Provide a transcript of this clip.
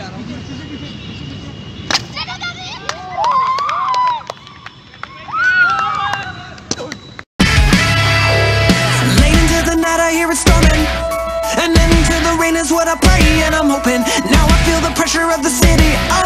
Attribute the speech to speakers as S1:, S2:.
S1: Late into the night, I hear it storming, And into the rain is what I pray And I'm hoping Now I feel the pressure of the city oh,